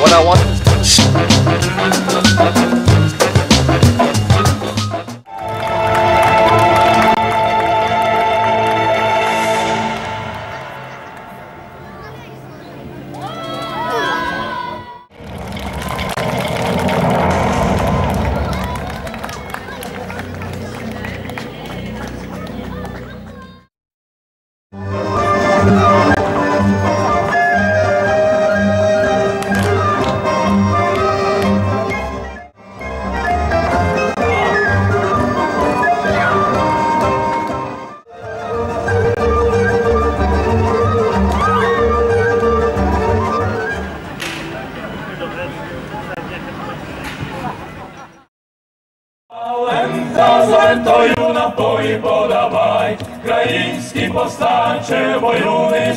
what I want. лентою напої подавай, країнський повстанче, бою не.